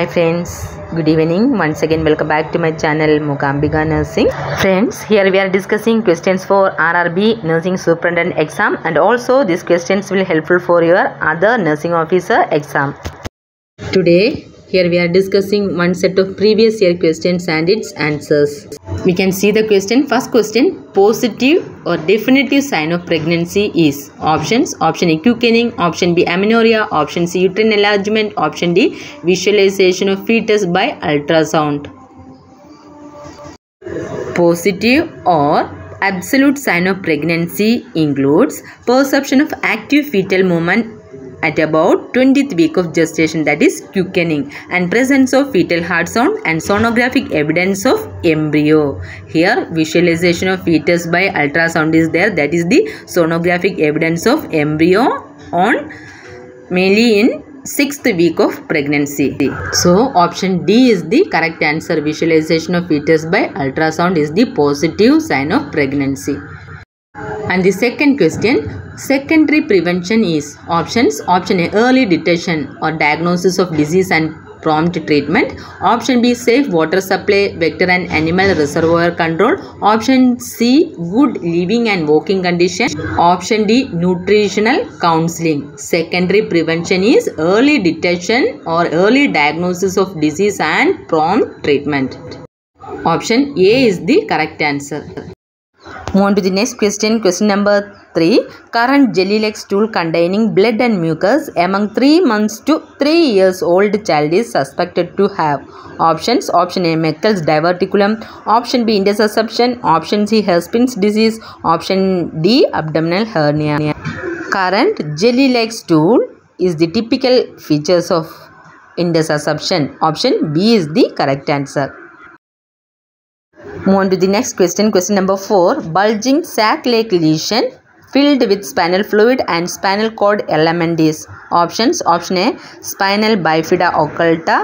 Hi friends, good evening. Once again, welcome back to my channel Mookambika Nursing. Friends, here we are discussing questions for RRB Nursing Superintendent exam and also these questions will helpful for your other nursing officer exam. Today, here we are discussing one set of previous year questions and its answers. We can see the question. First question, positive or definitive sign of pregnancy is options. Option A, quickening. Option B, amenorrhea. Option C, uterine enlargement. Option D, visualization of fetus by ultrasound. Positive or absolute sign of pregnancy includes perception of active fetal movement at about 20th week of gestation that is quickening and presence of fetal heart sound and sonographic evidence of embryo. Here visualization of fetus by ultrasound is there that is the sonographic evidence of embryo on mainly in sixth week of pregnancy. So option d is the correct answer. Visualization of fetus by ultrasound is the positive sign of pregnancy. And the second question, secondary prevention is options. Option A, early detection or diagnosis of disease and prompt treatment. Option B, safe water supply, vector and animal reservoir control. Option C, good living and walking condition. Option D, nutritional counseling. Secondary prevention is early detection or early diagnosis of disease and prompt treatment. Option A is the correct answer. Move on to the next question. Question number 3. Currant jelly-like stool containing blood and mucus among 3 months to 3 years old child is suspected to have options. Option A. Meckel's diverticulum. Option B. Intussusception. Option C. Herpes disease. Option D. Abdominal hernia. Currant jelly-like stool is the typical features of intussusception. Option B is the correct answer. Move on to the next question. Question number 4. Bulging sac-like lesion filled with spinal fluid and spinal cord element is options. Option A. Spina bifida occulta.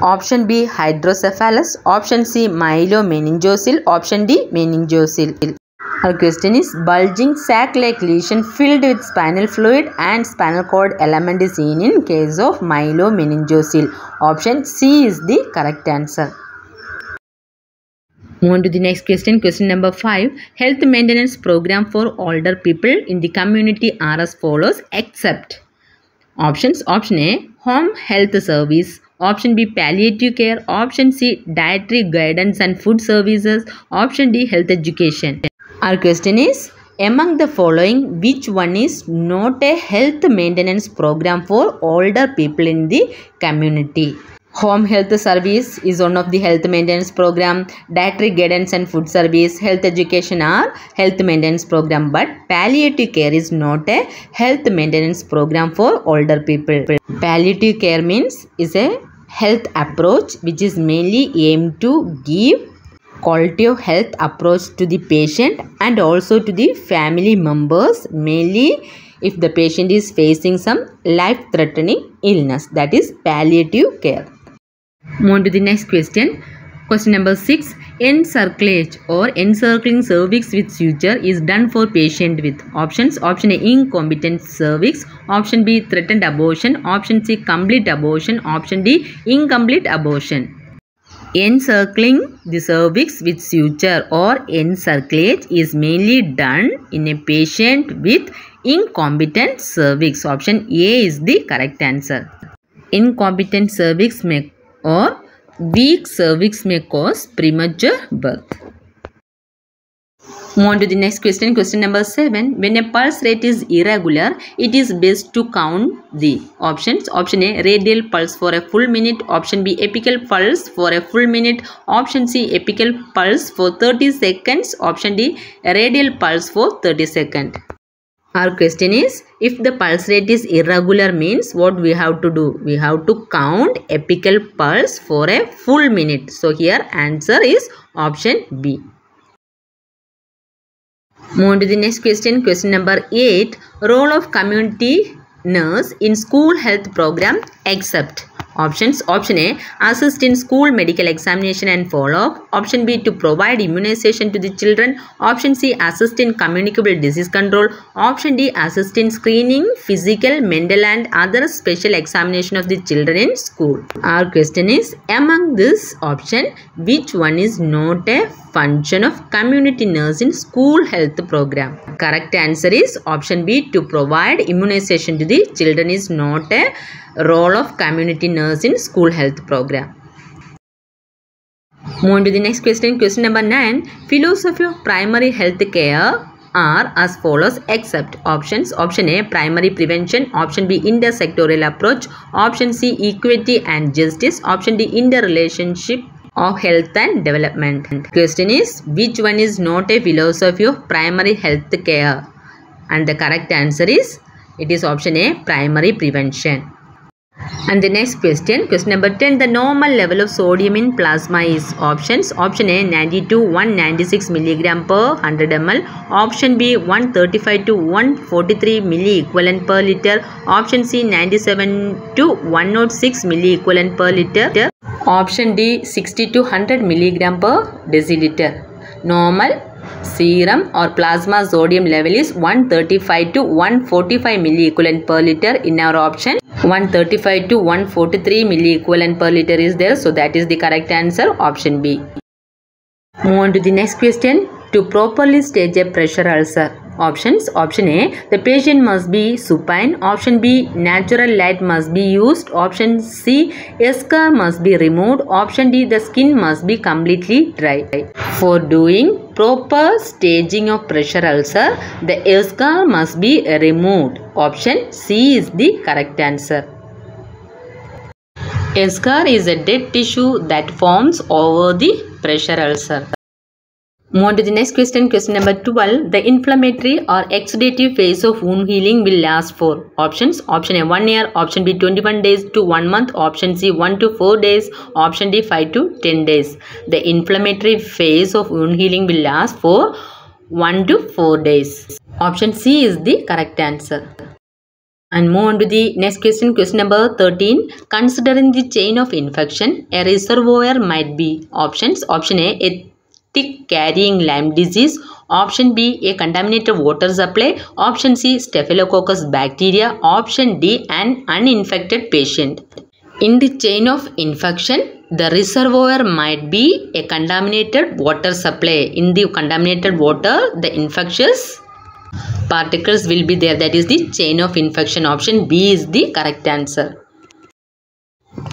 Option B. Hydrocephalus. Option C. Myelomeningocele. Option D. Meningocele. Our question is bulging sac-like lesion filled with spinal fluid and spinal cord element is seen in case of myelomeningocele. Option C is the correct answer. Move on to the next question. Question number 5. Health maintenance program for older people in the community are as follows except options. Option A. Home health service. Option B. Palliative care. Option C. Dietary guidance and food services. Option D. Health education. Our question is among the following which one is not a health maintenance program for older people in the community? Home health service is one of the health maintenance program. Dietary guidance and food service, health education are health maintenance program. But palliative care is not a health maintenance program for older people. Palliative care means is a health approach which is mainly aimed to give quality of health approach to the patient and also to the family members mainly if the patient is facing some life threatening illness that is palliative care. Move on to the next question. Question number 6. Encirclage or encircling cervix with suture is done for patient with options. Option A. Incompetent cervix. Option B. Threatened abortion. Option C. Complete abortion. Option D. Incomplete abortion. Encircling the cervix with suture or encirclage is mainly done in a patient with incompetent cervix. Option A is the correct answer. Incompetent cervix may or weak cervix may cause premature birth. Move on to the next question. Question number 7. When a pulse rate is irregular, it is best to count the options. Option A. Radial pulse for a full minute. Option B. Apical pulse for a full minute. Option C. Apical pulse for 30 seconds. Option D. Radial pulse for 30 seconds. Our question is, if the pulse rate is irregular means what we have to do? We have to count apical pulse for a full minute. So here answer is option B. Move to the next question. Question number 8. Role of community nurse in school health program except Options Option A Assist in school medical examination and follow up. Option B To provide immunization to the children. Option C Assist in communicable disease control. Option D Assist in screening, physical, mental, and other special examination of the children in school. Our question is Among this option, which one is not a function of community nurse in school health program? Correct answer is option B to provide immunization to the children is not a role of community nurse in school health program. Move on to the next question. Question number 9. Philosophy of primary health care are as follows. Except options. Option a primary prevention. Option b intersectoral approach. Option c equity and justice. Option d interrelationship of health and development. Question is which one is not a philosophy of primary health care? And the correct answer is it is option a primary prevention and the next question, question number 10, the normal level of sodium in plasma is options. Option A 90 to 196 milligram per 100 ml. Option B 135 to 143 milli equivalent per liter. Option C 97 to 106 milli equivalent per liter. Option D 60 to 100 milligram per deciliter. Normal serum or plasma sodium level is 135 to 145 milli equivalent per liter in our option 135 to 143 milli equivalent per liter is there. So that is the correct answer. Option b. Move on to the next question. To properly stage a pressure ulcer. Options. Option a the patient must be supine. Option b natural light must be used. Option C. eschar must be removed. Option d the skin must be completely dry. For doing proper staging of pressure ulcer the eschar must be removed option c is the correct answer eschar is a dead tissue that forms over the pressure ulcer Move on to the next question. Question number 12. The inflammatory or exudative phase of wound healing will last for options. Option A 1 year. Option B 21 days to 1 month. Option C 1 to 4 days. Option D 5 to 10 days. The inflammatory phase of wound healing will last for 1 to 4 days. Option C is the correct answer. And move on to the next question. Question number 13. Considering the chain of infection, a reservoir might be options. Option A. A tick carrying Lyme disease. Option B, a contaminated water supply. Option C, staphylococcus bacteria. Option D, an uninfected patient. In the chain of infection, the reservoir might be a contaminated water supply. In the contaminated water, the infectious particles will be there. That is the chain of infection. Option B is the correct answer.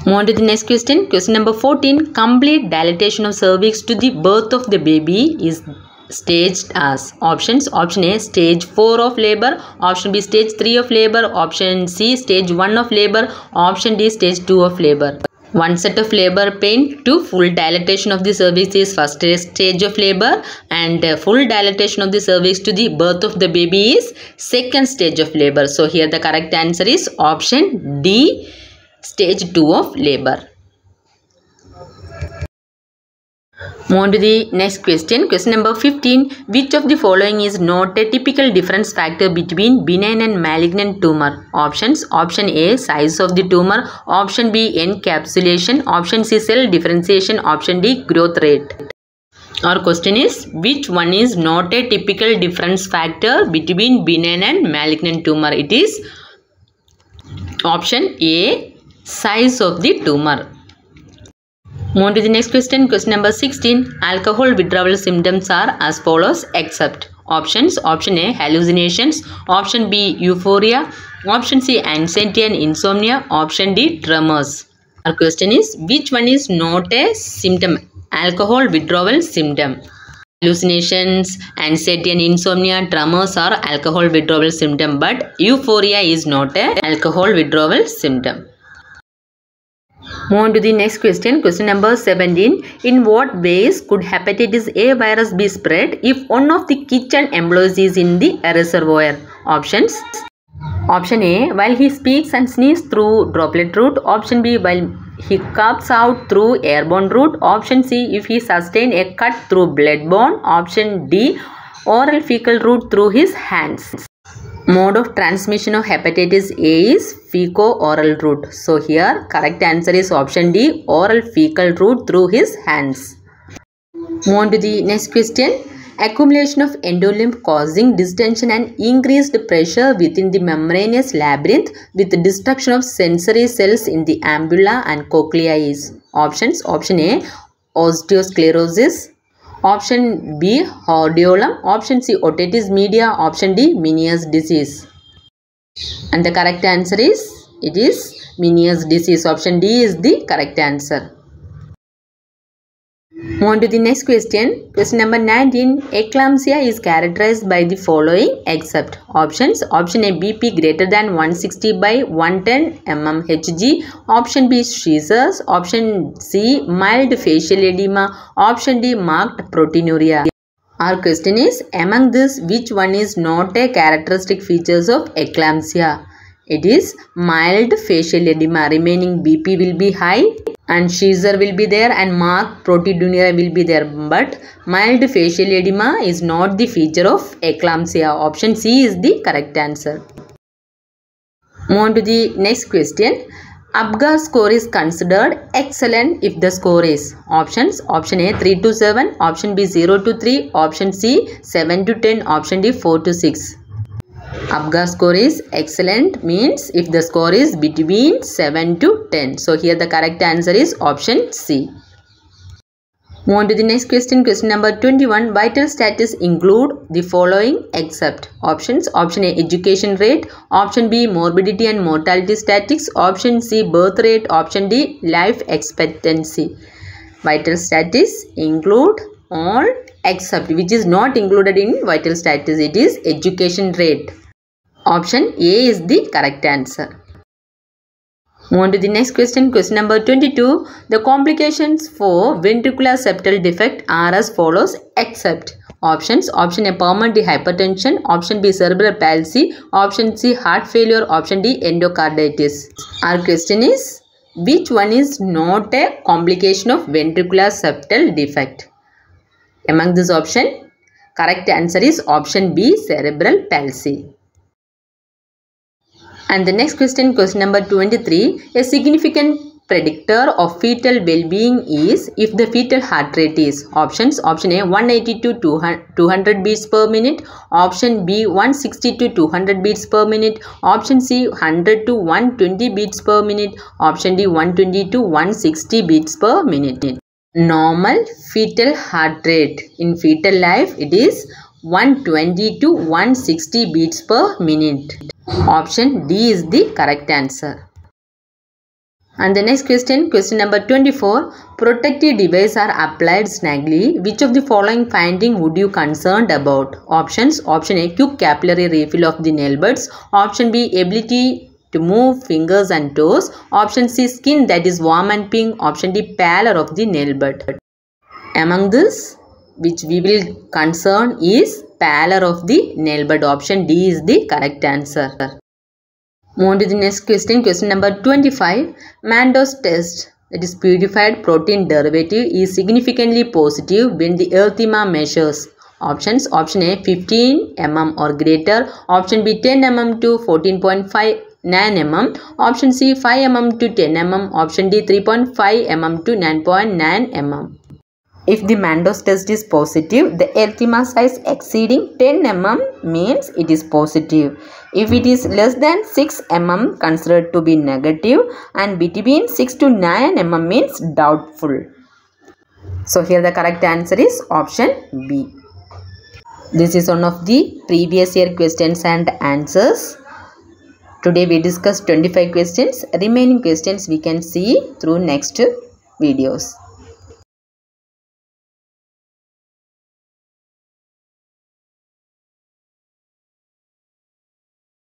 Move on to the next question. Question number 14. Complete dilatation of cervix to the birth of the baby is staged as options. Option A stage 4 of labor. Option B stage 3 of labor. Option C stage 1 of labor. Option D stage 2 of labor. One set of labor pain to full dilatation of the cervix is first stage of labor and uh, full dilatation of the cervix to the birth of the baby is second stage of labor. So here the correct answer is option D stage 2 of labor. Move on to the next question. Question number 15. Which of the following is not a typical difference factor between benign and malignant tumor? Options. Option A. Size of the tumor. Option B. Encapsulation. Option C. Cell differentiation. Option D. Growth rate. Our question is which one is not a typical difference factor between benign and malignant tumor? It is option A size of the tumor. Move on to the next question. Question number 16. Alcohol withdrawal symptoms are as follows except options. Option A hallucinations. Option B euphoria. Option C anxiety and insomnia. Option D tremors. Our question is which one is not a symptom? Alcohol withdrawal symptom. Hallucinations, anxiety and insomnia, tremors are alcohol withdrawal symptom but euphoria is not a alcohol withdrawal symptom. Move on to the next question. Question number 17. In what ways could hepatitis A virus be spread if one of the kitchen employees is in the reservoir? Options. Option A. While he speaks and sneezes through droplet route. Option B. While he coughs out through airborne route. Option C. If he sustained a cut through bloodborne. Option D. Oral fecal route through his hands. Mode of transmission of hepatitis A is fecal-oral route. So here correct answer is option D oral fecal route through his hands. Move on to the next question. Accumulation of endolymph causing distension and increased pressure within the membranous labyrinth with destruction of sensory cells in the ampulla and cochlea is. Options. Option A. Otosclerosis. Option B. Hordeolum. Option C. Otitis media. Option D. Meniere's disease. And the correct answer is, it is Meniere's disease. Option D is the correct answer. On to the next question. Question number 19. Eclampsia is characterized by the following except options. Option A BP greater than 160 by 110 mm Hg. Option B seizures. Option C mild facial edema. Option D marked proteinuria. Our question is among this which one is not a characteristic features of eclampsia? It is mild facial edema. Remaining BP will be high and seizure will be there and marked proteinuria will be there. But mild facial edema is not the feature of eclampsia. Option C is the correct answer. Move on to the next question. Apgar score is considered excellent if the score is options. Option A 3 to 7 option B 0 to 3 option C 7 to 10 option D 4 to 6 Apgar score is excellent means if the score is between 7 to 10 so here the correct answer is option C Move on to the next question. Question number 21. Vital status include the following except options. Option A education rate. Option B morbidity and mortality statistics. Option C birth rate. Option D life expectancy. Vital status include all except which is not included in vital status. It is education rate. Option A is the correct answer. Move on to the next question. Question number 22. The complications for ventricular septal defect are as follows except options. Option A pulmonary hypertension. Option B cerebral palsy. Option C heart failure. Option D endocarditis. Our question is which one is not a complication of ventricular septal defect? Among this option, correct answer is option B cerebral palsy. And the next question, question number 23. A significant predictor of fetal well-being is if the fetal heart rate is options. Option a 180 to 200 beats per minute. Option b 160 to 200 beats per minute. Option c 100 to 120 beats per minute. Option d 120 to 160 beats per minute. Normal fetal heart rate in fetal life it is 120 to 160 beats per minute Option D is the correct answer. And the next question, question number 24. Protective devices are applied snugly. Which of the following finding would you concerned about? Options. Option A. Quick capillary refill of the nail buds. Option B. Ability to move fingers and toes. Option C. Skin that is warm and pink. Option D. Pallor of the nail bud. Among this, which we will concern is pallor of the nail bud. Option D is the correct answer. Move on to the next question. Question number 25. Mantoux test that is purified protein derivative is significantly positive when the erythema measures. Options. Option A 15 mm or greater. Option B 10 mm to 14.5 9 mm. Option C 5 mm to 10 mm. Option D 3.5 mm to 9.9 mm. If the Mantoux test is positive, the erythema size exceeding 10 mm means it is positive. If it is less than 6 mm considered to be negative and between 6 to 9 mm means doubtful. So here the correct answer is option B. This is one of the previous year questions and answers. Today we discussed 25 questions. Remaining questions we can see through next videos.